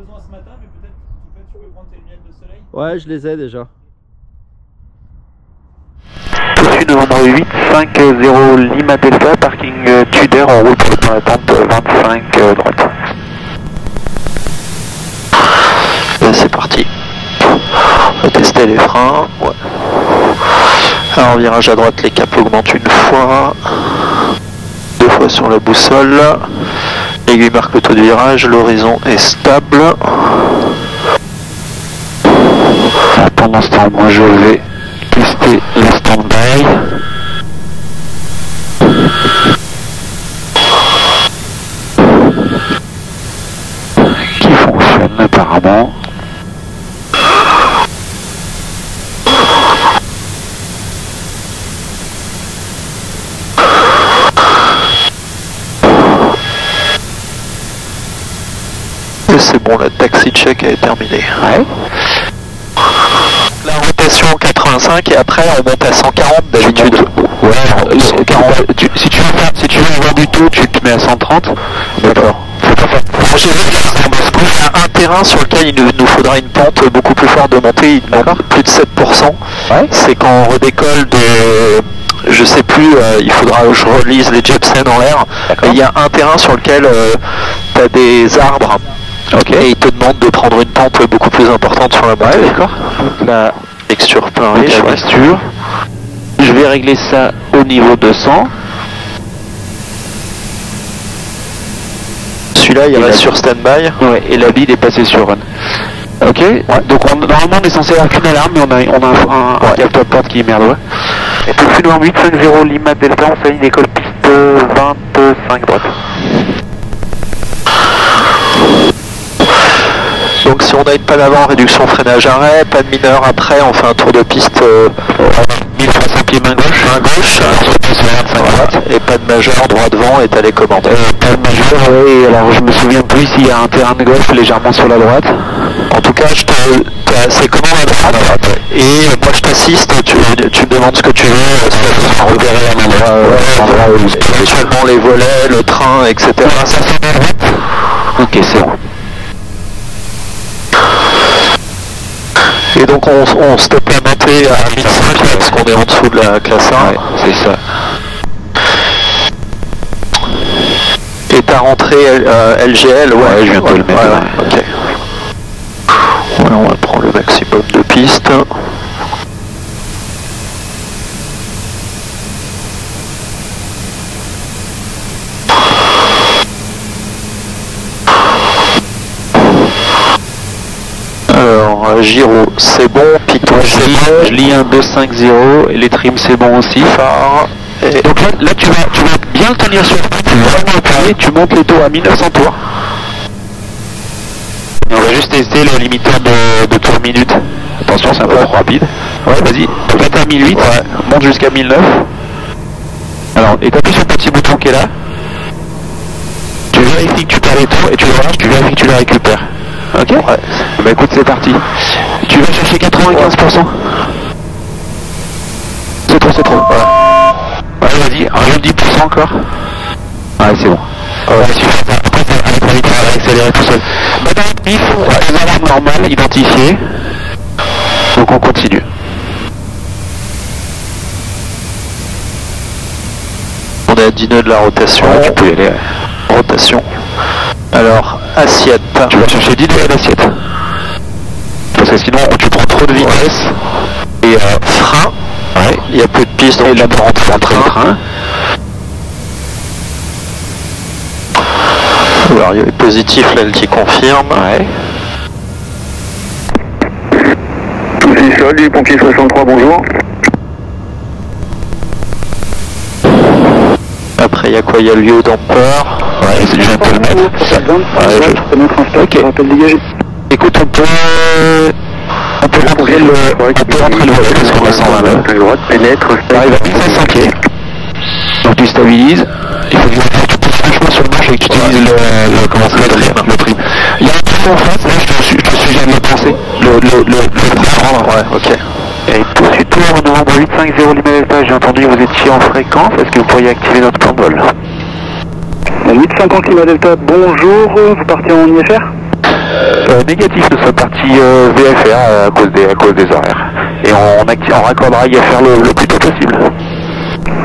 besoin ce matin, mais peut-être tu peux, tu peux prendre tes lunettes de soleil. Ouais, je les ai déjà. Poursuite Novembre 8, 5 0 Lima Delta, parking euh, Tudor en route dans la pente 25 euh, droite. C'est parti. On va tester les freins. Ouais. Alors virage à droite, les caps augmentent une fois. Deux fois sur la boussole. L'aiguille marque le taux de virage, l'horizon est stable. Ah, Pendant ce temps, moi je vais tester le stand-by. Qui fonctionne apparemment. C'est bon, la taxi check est terminée. Ouais. La rotation 85 et après on monte à 140 d'habitude. Ouais, euh, 40, tu- si, tu veux faire, si tu veux voir du tout, tu te mets à 130. D'accord. J'ai vu qu'il y a un- terrain sur lequel il nous, faudra une pente beaucoup plus forte de montée, il demande plus de 7%. Ouais. C'est quand on redécolle de... Je sais plus, euh, il faudra que je relise les Jepsen en l'air. Il y a un terrain sur lequel tu as des arbres Ok. et il te demande de prendre une pente beaucoup plus importante sur la montée. Ouais, d'accord. La Texture plein riche. la ouais. texture. Je vais régler ça au niveau 200. Celui-là, il reste sur stand-by. Ouais, et la bille est passée sur run. Ok, donc on- normalement on est censé avoir qu'une alarme, mais on a, on a un, un, un capteur de porte qui est merde. Et tout suite 850 Lima Delta, on s'aligne école piste 25 droite. Si on n'a pas d'avant, réduction freinage arrêt, pas de mineur après, on fait un tour de piste euh, 1300 pieds main gauche. main gauche, Voilà. et pas de majeur, droit devant et t'as les commandes. Pas de majeur, ouais, et alors je me souviens plus s'il y a un terrain de golf légèrement sur la droite. En tout cas, je te, t'as- c'est comment à droite, et euh, moi je t'assiste, tu, tu me demandes ce que tu veux, euh, repérer un endroit, euh, endroit où- éventuellement les volets, le train, etc. Ça fait. Ok, c'est bon. Et donc on, on stoppe la montée à 1005 parce qu'on est en dessous de la classe 1. Ouais, c'est ça. Et t'as rentré euh, LGL, ouais, Ouais, je viens de le mettre, ouais, ok. On va prendre le maximum de pistes. Alors, euh, Giro, c'est bon, Je c'est lis, bon, je lis un 250 et les trims c'est bon aussi. phare, et Donc là, là tu, vas, tu vas bien le tenir sur le tu vas vraiment appuyer, tu montes les taux à 1900 tours. Et on va juste tester le limiteur de, de tours minute. Attention, c'est un peu trop rapide. Ouais, vas-y, tu vas à 1008, monte jusqu'à 1009. Alors, et t'appuies sur le petit bouton qui est là. Tu vérifies que tu perds les tours et tu les ranges, tu vérifies que tu les récupères. Ok Ouais. Bah écoute, c'est parti. Tu vas chercher 95%. C'est trop, c'est trop. Ouais. Ouais, vas-y, rajoute 10% encore. Ouais, c'est bon. Ouais, suffit. Après, ça va très vite, ça va accélérer tout seul. Maintenant, il faut les alarmes normales identifiées. Donc on continue. on est à 10 nœuds de la rotation. Ouais, tu peux y aller. ouais. Rotation. Alors, assiette. Tu vas chercher 10 de l'assiette. Parce que sinon, tu prends trop de vitesse. Et euh, frein. Ouais. Il y a peu de pistes, donc Et là, tu peux rentrer en train. train. Alors, il y a les positifs, là, qui confirme. Ouais. Salut, pompier 63, bonjour. Après, il y a quoi? Il y a le lieu d'Amper. Ouais, c'est- je viens de te le mettre. Ouais, je- Ok. Écoute, on peut... On peut rentrer le, on peut rentrer le volet parce qu'on est 129. À droite, pénètre, arrive à 1500 pieds. Donc tu stabilises. Il faut que tu pousses franchement sur le manche et que tu utilises le, comment ça s'appelle, le, prime. Il y a un truc en face, là je te, suis- suggère de le penser. Le, le, le, ouais, ok. Et tout suite tour novembre 850 Lima Delta, j'ai entendu que vous étiez en fréquence, est-ce que vous pourriez activer notre plan de vol 850 Lima Delta, bonjour, vous partez en IFR Euh, négatif, nous sommes partis euh, VFR euh, à cause des, à cause des horaires. Et on, raccordera IFR le, le plus tôt possible.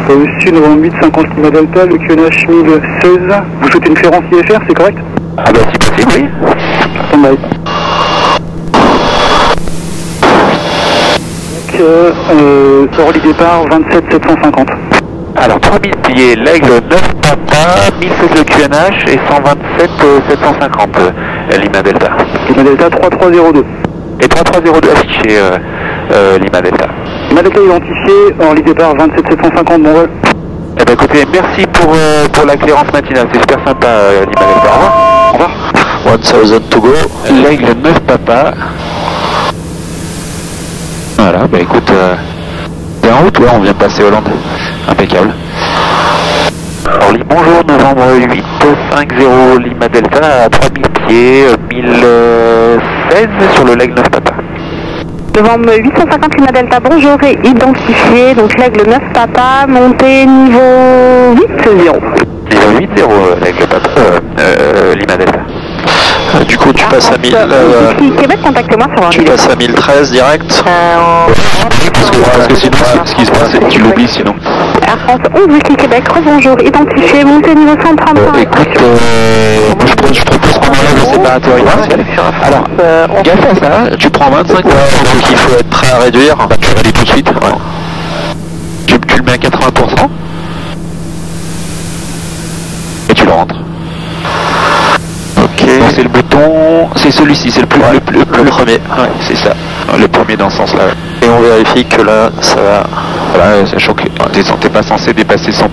Reçu novembre 8, 50 Lima Delta, le QNH 1016. Vous souhaitez une Florence IFR, c'est correct Ah bah si possible, oui. Donc, euh, euh, Orly départ 27 750. Alors 3000 pieds, l'aigle 9 papa, 1016 le QNH et 127 euh, 750 euh, Lima Delta. Lima Delta 3302. Et 3302 affiché euh, euh, Lima Delta. Lima Delta identifié, Orly départ 27 750, bon vol. Eh ben écoutez, merci pour, euh, pour la clairance matinale, c'est super sympa euh, Lima Delta. Au revoir. Au revoir. 1000 to go. L'aigle 9 papa. Voilà, bah écoute, en route, ouais, on vient de passer Hollande. Impeccable. Orly, bonjour, novembre 8, 5-0 Lima Delta à 3000 pieds, euh, 1016 sur le leg 9 papa. Novembre 850 Lima Delta, bonjour et identifié, donc l'aigle 9 papa, montée niveau 8-0. Niveau 8-0 euh, l'aigle papa, euh, euh, Lima Delta. Euh, Du coup, passes à 1000. euh, Whisky Québec, contactez-moi sur un tu passes à 1013 direct. Parce que, parce que sinon, ce qui se passe, c'est que tu l'oublies sinon. Air France 11 Whisky Québec, rebonjour, identifié, montée niveau 135. Euh, écoute, euh, je, pro- je propose qu'on enlève le séparateur initial. Alors, Euh, on- gaffe à ça, tu prends 25 Ouais, donc il faut être prêt à réduire. Bah, tu vas aller tout de suite. tu le mets à 80%. Et tu le rentres. Ok. Donc c'est le bouton, c'est celui-ci, c'est le plus, le, plus- le, plus- le premier. Ouais, c'est ça. Le premier dans ce sens-là. Et on vérifie que là, ça va. Voilà, sachant que t'es t'es pas censé dépasser 100%.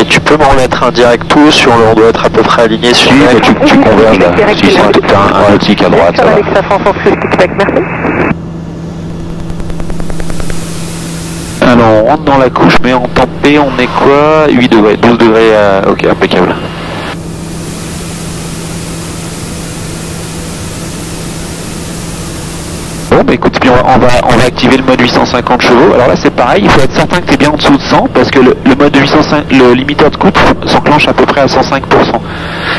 Et tu peux me remettre un direct tout sur le. On doit être à peu près aligné sur le mec. tu, tu converges là. Si c'est un, un, un optique à droite, Sur ça va. Alexa France 11 Whisky Québec, merci. Alors on rentre dans la couche, mais en tempé, on est quoi? 8 degrés, 12 degrés, à... ok, impeccable. Bon bah écoute, puis on va, on, va, on va activer le mode 850 chevaux. Alors là c'est pareil, il faut être certain que tu es bien en dessous de 100 parce que le, le mode 805, le limiteur de coupe s'enclenche à peu près à 105%.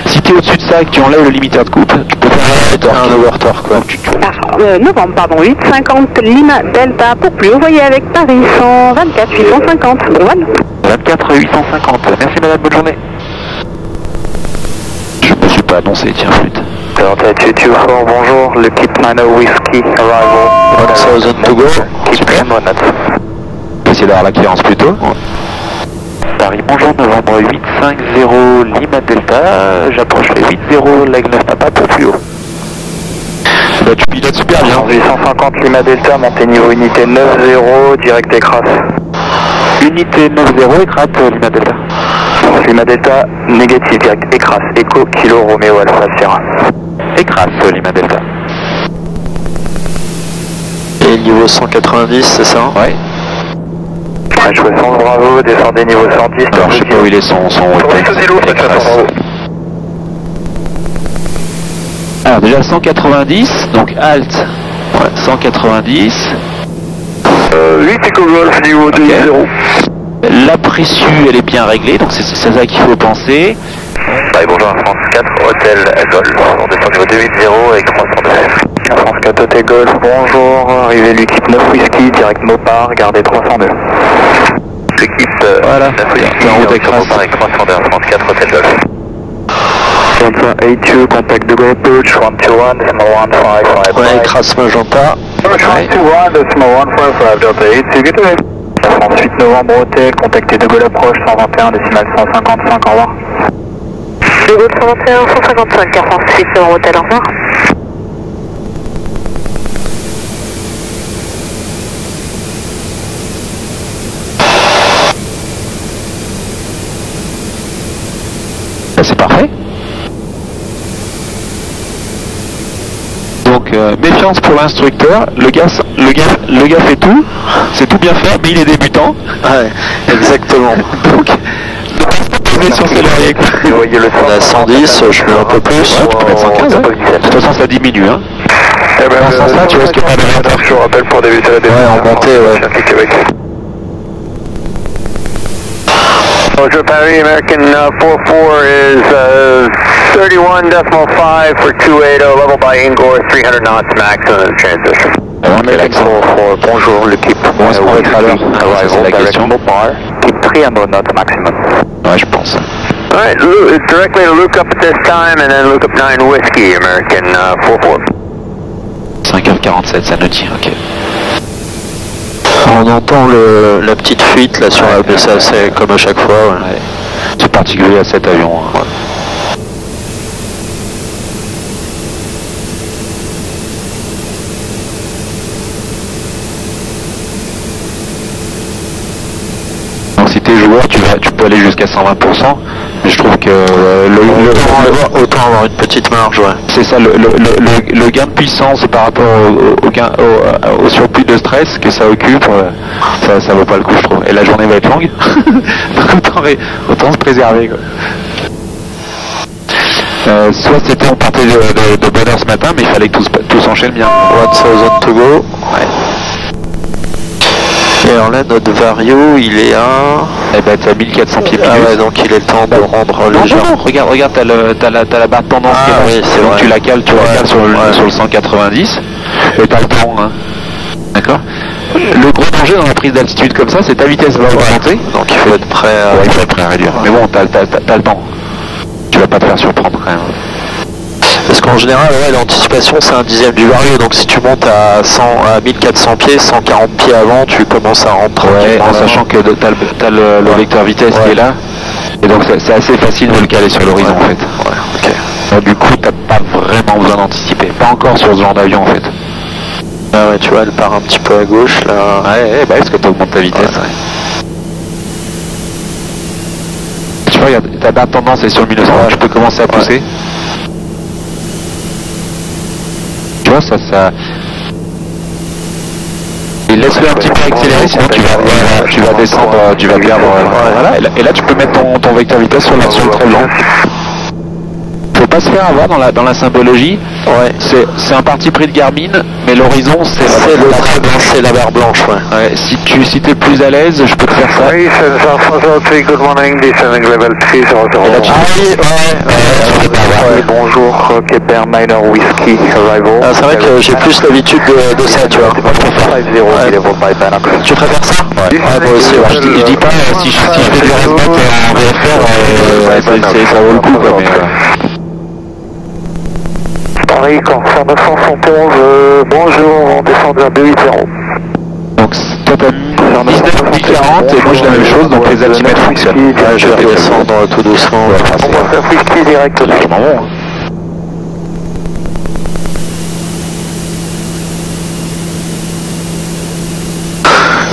Si tu es au-dessus de ça et que tu enlèves le limiteur de coupe, tu peux faire un Un overtorque, quoi. Ah, euh, novembre, pardon, 850 Lima Delta, pour plus, vous voyez avec Paris 124 850, bon vol. 24 850. Merci madame, bonne journée. Pas annoncé, tiens flûte. bonjour, le kit Mano Whiskey, arrival. 1000 to go. Super. D'avoir la clearance plus tôt. Paris, bonjour, novembre 850 Lima Delta. J'approche les 80 leg 9 papa pour plus haut. Bah, tu pilotes super bien. 850 Lima Delta, montée niveau unité 9-0, direct écrase. Unité 90 écrate Lima Delta. Lima Delta, négatif, direct écrase. Echo, Kilo, Romeo, Alpha, Sierra. Écrase euh, Lima Delta. Et niveau 190, c'est ça Ouais. French 60, bravo, descendez niveau 110. Alors je sais pas où il est son son. Alors déjà 190, donc alt. Ouais, 190. 8 Echo Golf, niveau 2-0. La pression elle est bien réglée, donc c'est ça qu'il faut penser. Paris, bonjour, France 4, Hôtel Golf. On descend niveau 280 avec 302. Air France 4, Hôtel Golf, bonjour. Arrivée l'équipe 9 Whisky, direct Mopar, gardez 302. L'équipe euh, Voilà, 9 c'est Whisky, en route avec Mopar avec 302, Air France 4, Hôtel Golf. 182, contact de Go Approach, 121, decimal 155, Ouais, écrase magenta. 121, decimal 155, Delta 8, c'est good Air France 8 novembre Hôtel, contactez de Gaulle approche, 121, décimal 155, au revoir. De Gaulle 121 155, Air France 6 novembre hôtel, au revoir. Bah, c'est parfait. Donc euh, méfiance pour l'instructeur, le gars, le gars, le gars fait tout, c'est tout bien fait, mais il est débutant. Ouais, exactement. Donc ne pas se poser sur ses lauriers. quoi. Vous voyez le On est à 110, je mets un peu plus. Ouais, tu peux mettre 115, hein. de toute façon ça diminue. Hein. Eh ben, Dans ce sens-là, tu risques pas de mettre. Je vous rappelle pour débuter la Ouais, en montée, ouais. Roger Paris, American uh, 44 is uh, 31.5 for 280, level by Ingor, 300 knots maximum transition. Bonjour l'équipe. Bon, la question. Mopar, keep 300 knots maximum. Ouais, je pense. Alright, directly to Luke up at this time and then Luke up 9 Whiskey, American uh, 44. 5h47, ça nous dit, ok. On entend le, la petite fuite là sur la mais ça c'est comme à chaque fois. ouais. Ouais. C'est particulier à cet avion. hein. Donc si t'es joueur, tu, peux aller jusqu'à 120%, mais je trouve que euh, le, le- Autant, le- avoir, autant avoir une petite marge, ouais. c'est ça, le, le- le- le- le gain de puissance par rapport au, au gain, au, au surplus de stress que ça occupe, euh, ça, ça vaut pas le coup, je trouve. Et la journée va être longue, donc autant, se préserver. Quoi. Euh, soit c'était on partait de, de, de bonne heure ce matin, mais il fallait que tout, tout s'enchaîne bien. 1000 to go. Et alors là, notre Vario, il est à... Eh ben t'as 1400 pieds Ah minutes. ouais, donc il est le temps de rendre Non, non, légèrement. non, regarde, regarde, t'as, le, t'as, la, t'as la barre tendance Ah qui oui, c'est Donc vrai. tu la cales, tu la Ouais, cales sur le, ouais. sur le 190 et t'as le temps. Hein. D'accord Le gros danger dans la prise d'altitude comme ça, c'est ta vitesse va augmenter. Donc il faut être prêt à... Ouais, il faut être prêt à réduire. Mais bon, t'as, t'as, t'as, t'as le temps. Tu vas pas te faire surprendre quand même. Parce qu'en général, ouais, l'anticipation c'est un dixième du Vario, donc si tu montes à, 100, à 1400 pieds, 140 pieds avant, tu commences à rentrer. Ouais, en sachant que t'as, le, le, le vecteur vitesse qui est là. Et donc c'est, assez facile de le caler sur l'horizon en fait. Donc, du coup, t'as pas vraiment besoin d'anticiper. Pas encore sur ce genre d'avion en fait. Ah ouais, tu vois, elle part un petit peu à gauche là. Ouais, bah est-ce que tu augmentes ta vitesse. Tu vois, regarde, ta barre tendance est sur le 1900, tu peux commencer à pousser. Ça, ça... Et laisse-le un petit peu accélérer, sinon tu vas, tu vas descendre, euh, tu vas perdre... euh, Voilà, et là, et là, tu peux mettre ton, ton vecteur vitesse sur, le- sur le très long. Faut pas se faire avoir dans la, dans la symbologie. Ouais. C'est, c'est un parti pris de Garmin, mais l'horizon, c'est, C'est le trait blanc, c'est la barre blanche, ouais. Ouais, si tu si t'es plus à l'aise, je peux te faire ça. 3703, good morning, descending level 300. Et là, tu- Ah oui, ouais, bonjour, Québec Minor Whiskey, arrival. Ah, c'est vrai que j'ai plus l'habitude de, de ça, tu vois. 50, Ouais. level by Binocle. Tu préfères ça? Ouais. Moi aussi. Je, dis- pas euh, si je, si je fais du resmat en VFR, euh, ça vaut le coup quoi, mais euh, Paris, Corsair 971, euh, bonjour, on descend vers 280. donc toi t'as 19 1040 et moi j'ai la même chose donc les altimètres fonctionnent. Ouais, je vais redescendre tout doucement. On va faire whisky direct vachement bon. hein.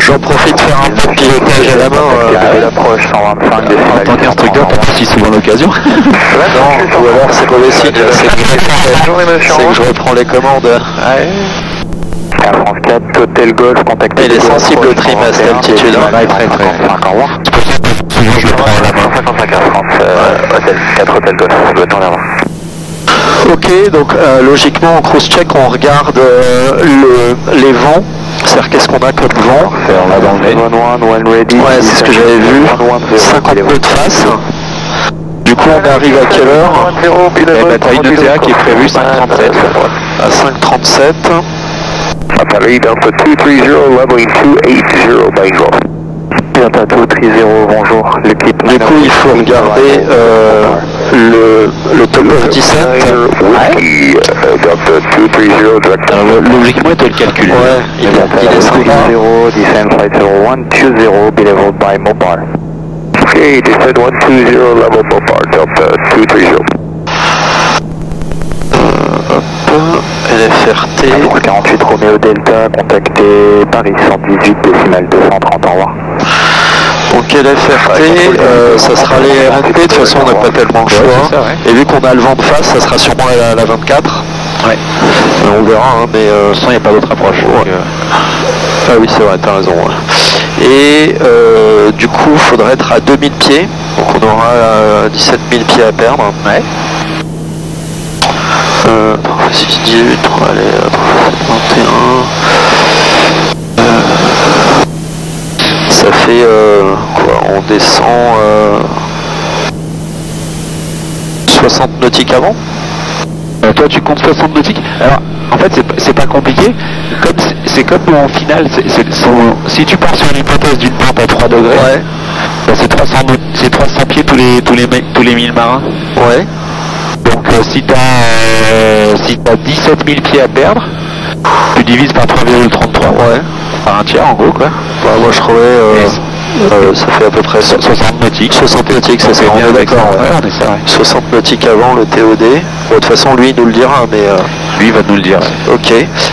J'en profite de faire un peu de pilotage à la main. L'approche 125 En tant qu'instructeur, t'as pas si souvent l'occasion. Non, ou alors c'est mauvais signe, c'est que, c'est que je reprends les commandes. Air France 4, Hôtel Golf, contactez Il est sensible au trim à cette altitude. Ouais, très, très. 55, au revoir. Souvent je le prends à la main. 55 Air France, euh, Hôtel 4, Hôtel Golf, je dois t'en avoir. Ok, donc euh, logiquement en cruise check on regarde euh, le, les vents, c'est-à-dire qu'est-ce qu'on a comme vent. On l'a dans le nez. 1 1, ready. Ouais, c'est ce que j'avais vu. 50 nœuds de face. Du coup on arrive à quelle heure ben, t'as une ETA qui est prévue 5,37. À 5.37. Paris, Delta 230, leveling 280 by Golf. Delta 230, bonjour, l'équipe. Du coup il faut regarder euh, le, le top of 17. Whiskey, euh, Delta 230, direct. Alors, le- Logiquement, il te le calcule. Ouais, il, il est sympa. 0, descend flight 0120, be leveled by Mopar. Okay, descend 120, level Mopar, Delta 230. LFRT. 48 Romeo Delta, contactez Paris 118 décimal 230, au revoir. Donc LFRT, euh, ça sera les RNP, de toute façon on n'a pas tellement le choix. Ouais, c'est ça, ouais. Et vu qu'on a le vent de face, ça sera sûrement la, la 24. Ouais. Euh, on verra, hein, mais... Euh, façon, il n'y a pas d'autre approche. donc, euh, ah oui c'est vrai, t'as raison. Et euh, du coup, il faudrait être à 2000 pieds. Donc on aura euh, 17 000 pieds à perdre. Ouais. Euh, 6, 18, 3, allez, fait euh, quoi On descend euh, 60 nautiques avant? Euh, toi, tu comptes 60 nautiques? Alors, en fait, c'est pas- compliqué. Comme c'est- comme en finale, si tu pars sur l'hypothèse d'une pente à 3 degrés, Ouais. bah, c'est 300, nau- c'est 300 pieds tous les, tous les, tous les 1000 marins. Ouais. Donc, euh, si tu as, si t'as 17 000 pieds à perdre, tu divises par 3,33. Ouais. Par un tiers, en gros, quoi. Bah, moi je trouvais. euh, euh, ça fait à peu près so- 60 nautiques. 60 nautiques, ça c'est on est d'accord. ça. ouais. Ouais, on est ça, ouais. 60 nautiques avant le TOD. Bon, de toute façon, lui, il nous le dira, mais euh, Lui, il va nous le dire. ok.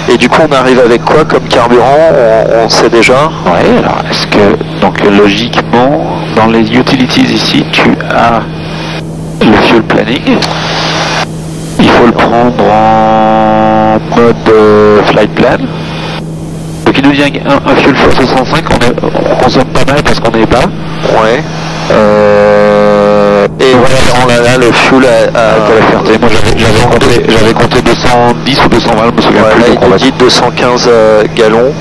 Et du coup, on arrive avec quoi comme carburant? On, on sait déjà? Ouais, alors est-ce que, donc logiquement, dans les utilities ici, tu as le fuel planning. Il faut le prendre en mode euh, flight plan. Nous dit un, un fuel force 65, on, est, on consomme pas mal parce qu'on est bas. Ouais. Euh, et voilà, on a là le fuel à, à- Ferté. Moi j'avais compté, j'avais compté 210 ou 220, je me souviens Ouais, plus. là, il nous dit 215 euh, gallons.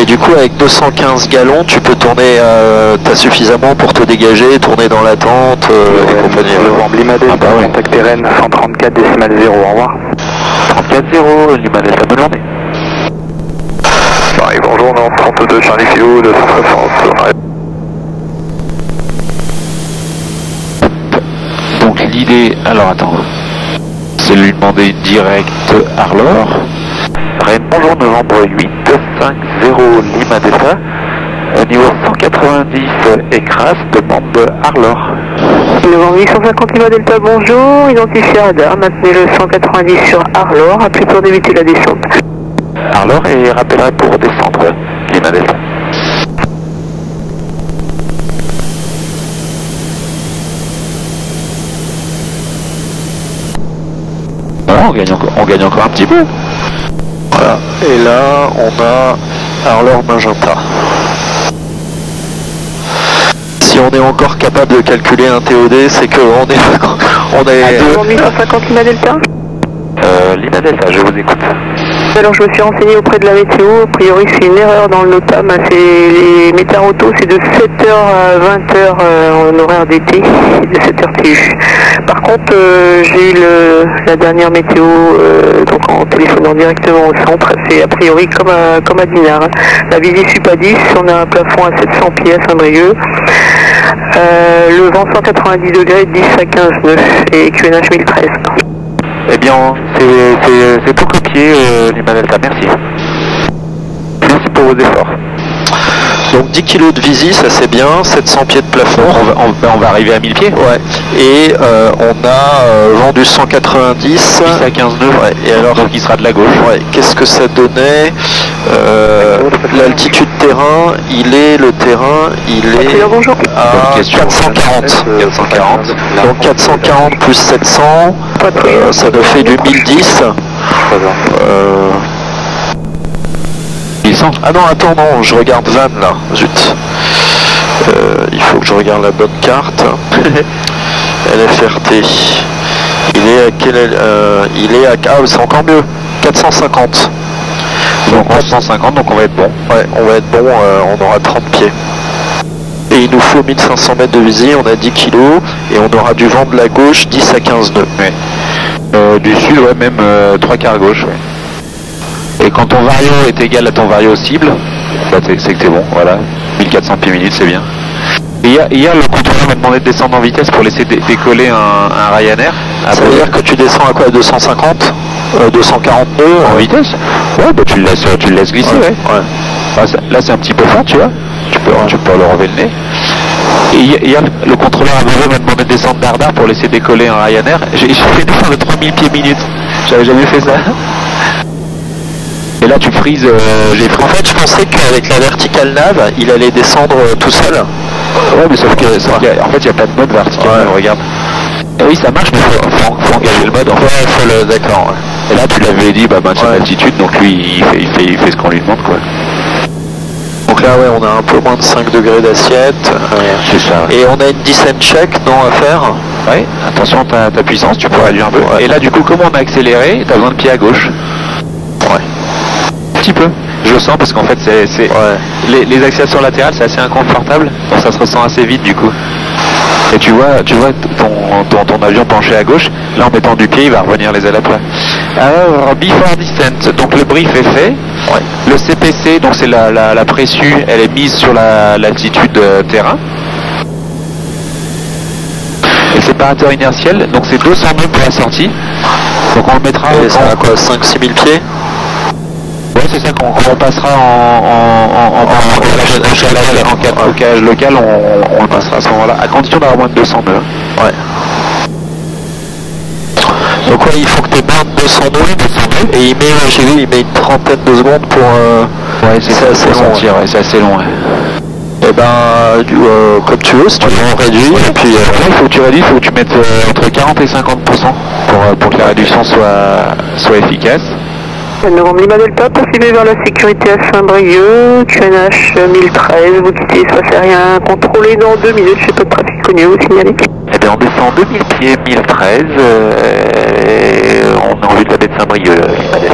Et du coup, avec 215 gallons, tu peux tourner, euh, t'as suffisamment pour te dégager, tourner dans la tente euh, et compagnie. Novembre Lima Delta, Ah bah contact Rennes 134 décimal 0, au revoir. 34-0, Lima Delta, bonne journée. Paris, bonjour, non, 32 Charlie Kilo, 260. Donc l'idée, alors attends, c'est de lui demander direct Arlor. Rennes, bonjour, novembre 8, 5, 0, Lima Delta. Au niveau 190 écrase, demande Arlor. Novembre 850 Lima Delta, bonjour. Identifié radar, maintenez le 190 sur Arlor, appuyez pour débuter la descente. Arlor et rappellerai pour descendre Voilà, on gagne, encore, on gagne encore un petit peu. Voilà. Et là, on a Arlor Magenta. Si on est encore capable de calculer un TOD, c'est que on est, on est. Novembre 850 Lima Delta? Euh, je vous écoute. Alors je me suis renseigné auprès de la météo, a priori c'est une erreur dans le NOTAM, hein, les météos auto, c'est de 7h à 20h en horaire d'été, de 7h TU. Par contre euh, j'ai eu la dernière météo euh, donc en téléphonant directement au centre, c'est a priori comme à, comme à Dinard. hein. La visée sup à 10, on a un plafond à 700 pieds Saint-Brieuc. Euh, le vent 190 degrés, 10 à 15 nœuds et QNH 1013. Eh bien, c'est- c'est c'est tout copié, euh, Lima Delta, merci. Merci pour vos efforts. Donc 10 kg de visi, ça c'est bien, 700 pieds de plafond. On va, on, on va arriver à 1000 pieds. Ouais. Et euh, on a euh, vendu 190. 10 à 15 nœuds. Ouais. Et alors, Donc il sera de la gauche. ouais, qu'est-ce que ça donnait? Euh, L'altitude terrain, il est le terrain, il est à Bonne question. 440. 440. Donc 440 plus 700, ça nous fait du 1010. Euh, 1100. Ah non, attends, non, je regarde Van là, zut. Euh, il faut que je regarde la bonne carte. LFRT. Il est à quel euh, Il est à ah, c'est encore mieux. 450. Donc 1150, donc on va être bon. Ouais, on va être bon, euh, on aura 30 pieds. Et il nous faut 1500 mètres de visée, on a 10 kilos, et on aura du vent de la gauche 10 à 15 nœuds. Ouais. Euh, du sud, ouais, même euh, 3 quarts gauche. ouais. Et quand ton vario est égal à ton vario cible, bah, c'est que c'est bon, voilà. 1400 pieds minutes, c'est bien. Et hier, hier, le contrôleur m'a demandé de descendre en vitesse pour laisser dé- décoller un, un Ryanair. Ça veut dire que tu descends à quoi 250 euh, 240 nœuds en euh, vitesse Ouais, bah tu le laisses, tu le laisses glisser, ouais. Là, c'est un petit peu fort, tu vois. Tu peux, tu peux leur enlever le nez. Hier, le contrôleur à Bordeaux m'a demandé de descendre d'Ardar pour laisser décoller un Ryanair. J'ai fait descendre de 3000 pieds minutes. J'avais jamais fait ça. Et là, tu frises. euh, j'ai En fait, je pensais qu'avec la verticale nav, il allait descendre euh, tout seul. Ouais, mais sauf que, sauf a- en fait, il n'y a pas de mode vertical. Ouais. Regarde. Et oui, ça marche, mais faut, faut, faut engager le mode. En fait. Ouais, faut le... D'accord. ouais. Et là, tu l'avais dit, bah, maintien Ouais. d'altitude, donc lui, il fait, il fait, il fait ce qu'on lui demande, quoi. Là, ouais, on a un peu moins de 5 degrés d'assiette. euh, C'est ça. Et on a une descent check, non, à faire Ouais, attention à ta, ta puissance, tu peux réduire un peu. Ouais. Et là, du coup, comme on a accéléré, t'as besoin de pied à gauche. Ouais. Un petit peu. Je le sens parce qu'en fait, c'est, les, les activations latérales, c'est assez inconfortable. Donc ça se ressent assez vite, du coup. Et tu vois, tu vois ton, ton, ton avion penché à gauche, là en mettant du pied, il va revenir les ailes à plat. Alors, before descent, donc le brief est fait. Le CPC, donc c'est la, la, la elle est mise sur la- l'altitude euh, terrain. Et séparateur inertiel, donc c'est 200 nœuds pour la sortie. Donc on le mettra Et ça en- a quoi 5-6 000 pieds? Ouais, c'est ça qu'on qu'on passera en, en, en, en, en calage- en calage- en ca- au calage local, on, on le passera à ce moment-là, à condition d'avoir moins de 200 nœuds. Ouais. Donc ouais, il faut que tu bien 200 nœuds, et il met, j'ai vu, il met une trentaine de secondes pour... euh, Ouais, c'est assez long. sortir, ouais, c'est assez long. ouais. Et ben, du, euh, comme tu veux, si tu veux, on réduit, et puis... Là, euh, il faut que tu réduises, il faut que tu mettes euh, entre 40 et 50 pour, euh, pour que la réduction soit, soit efficace. Novembre Lima Delta, poursuivez vers la sécurité à Saint-Brieuc, QNH 1013, vous quittez espace aérien contrôlé dans deux minutes, j'ai pas de trafic connu, vous signalez. Eh bien, on descend 2000 pieds, 1013, euh, et on est en vue de la baie de Saint-Brieuc, euh, Limadel.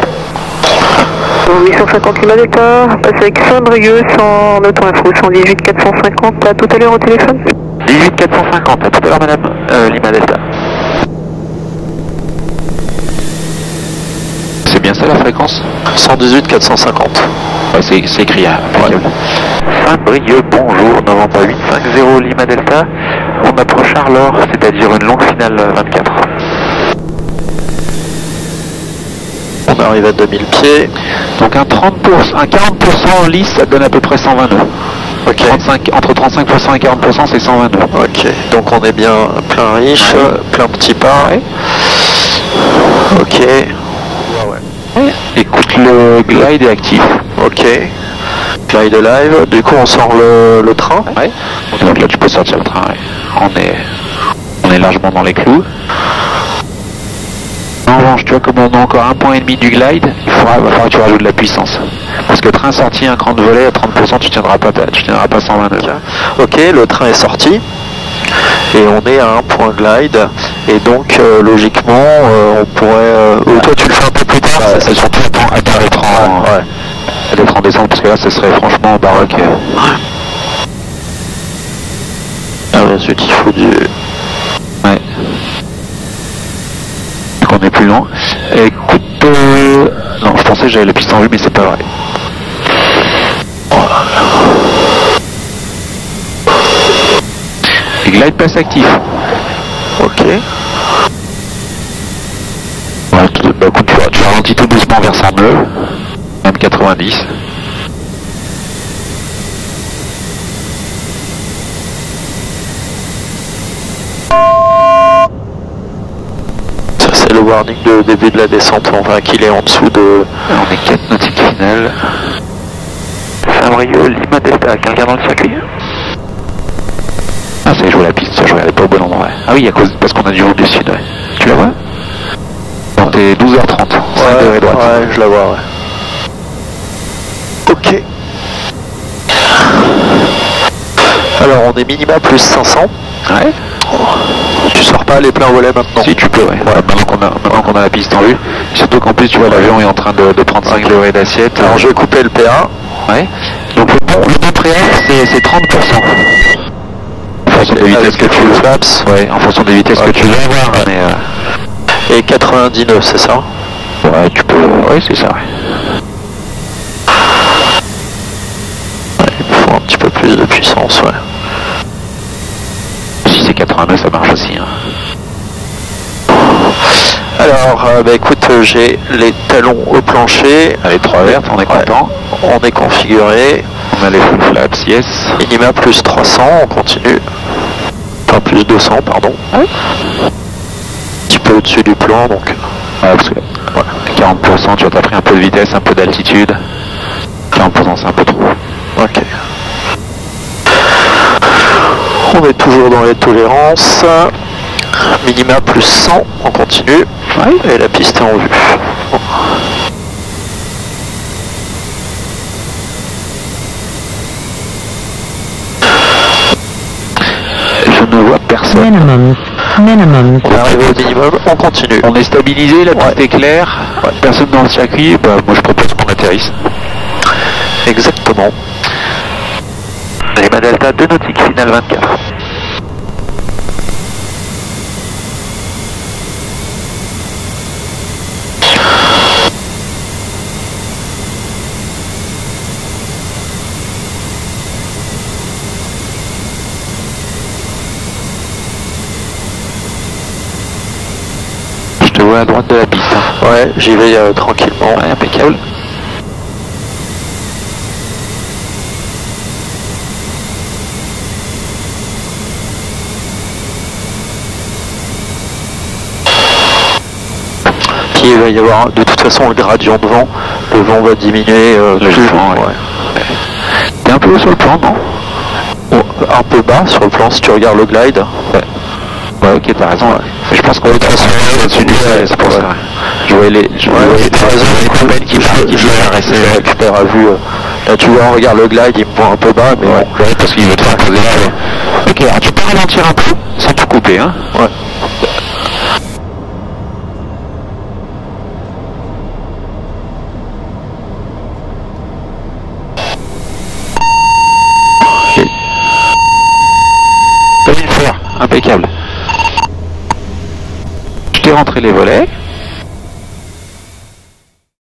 Bon, 850 Lima Delta, passe avec Saint-Brieuc sans notre info, 118 450, à tout à l'heure au téléphone. 18 450, à tout à l'heure, madame euh, Lima Delta. C'est bien ça la fréquence? 118 450. Ouais, c'est écrit, hein, impeccable. Saint-Brieuc, bonjour, novembre 850 Lima Delta. On approche Arlor, c'est-à-dire une longue finale 24. On arrive à 2000 pieds. Donc un 30%, un 40% lisse, ça donne à peu près 120 nœuds. Ok. 35, entre 35% et 40%, c'est 120 nœuds. Ok, donc on est bien plein riche, plein petit pas. Ok, Écoute, le glide est actif. ok. Glide live, du coup on sort le, le train. Ouais. Donc là, tu peux sortir le train. On est, on est largement dans les clous. En revanche, tu vois, comme on a encore un point et demi du glide, il faudra, va falloir que tu rajoutes de la puissance. Parce que train sorti, un cran de volet à 30%, tu tiendras pas, tu tiendras pas 120 nœuds. Ok, le train est sorti. Et on est à un point glide. Et donc euh, logiquement euh, on pourrait... euh, ou toi tu le fais un peu plus tard, Bah, c'est surtout attends, attends d'être en, Ouais, parce que là, ce serait franchement baroque. Ah zut, il faut du... Ouais. Donc on est Écoute, non, je pensais que j'avais la piste en vue, mais c'est pas vrai. Et glide passe actif. Ok. Bah, écoute, tu, ralentis tout doucement vers 100 nœuds, même 90. Ça c'est le warning de début de la descente, on voit qu'il est en dessous de... On est 4 nautiques finales. Saint-Brieuc, Lima Delta, quelqu'un dans le circuit? Ah, ça y est, je vois la piste, je regardais pas au bon endroit. Ah oui, à cause, parce qu'on a du vent du sud, ouais. Tu la vois? T'es 12h30, 5 degrés droite. ouais, je la vois, ouais. Ok. Alors on est minima plus 500. Ouais Tu sors pas les pleins volets maintenant Si tu peux, ouais. Maintenant qu'on a, la piste en vue. Surtout qu'en plus, tu vois, l'avion est en train de, de prendre 5 degrés d'assiette. Alors je vais couper le PA. Ouais. Donc le bon, le préalable, c'est, c'est 30%. En fonction des vitesses que tu flaps. Ouais, en fonction des vitesses que tu veux avoir. Euh, Et 90 nœuds, c'est ça? Ouais, tu peux. Ouais, c'est ça. Ouais. Ouais, il faut un petit peu plus de puissance, ouais. Si c'est 89, ça marche aussi. hein. Alors, euh, bah écoute, euh, j'ai les talons au plancher. Allez, 3 vertes, on est Ouais. content. On est configuré. On a les full flaps, yes. Minima plus 300, on continue. Enfin, plus 200, pardon. Un petit peu au-dessus du plan, donc. Ouais, parce que ouais, 40%, tu vois, t'as pris un peu de vitesse, un peu d'altitude. 40%, c'est un peu trop. Ok. On est toujours dans les tolérances. Minima plus 100, on continue. Et la piste est en vue. Je ne vois personne. Minimum. Minimum. On est arrivé au minimum, on continue. On est stabilisé, la piste est claire. Personne dans le circuit. Bah, moi, je propose qu'on atterrisse. Exactement. Lima Delta 2 nautique, final 24. Je te vois à droite de la piste. Ouais, j'y vais euh, tranquillement. Impeccable. Il va y avoir de toute façon le gradient de vent. Le vent va diminuer euh, Le plus- vent, ouais. T'es un peu haut sur le plan, non? Un peu bas sur le plan si tu regardes le glide? Ouais, ok, t'as raison. ouais. Je pense qu'on est transféré au-dessus du c'est pour ça. Je voyais les, je voyais les, les qui je récupère à vue. euh, Là tu vois, on regarde le glide, il me voit un peu bas, mais Ouais, bon. ouais, parce qu'il veut te faire Ok, alors tu peux ralentir un peu, sans tout couper, hein Ouais. Ok. Rentré les volets.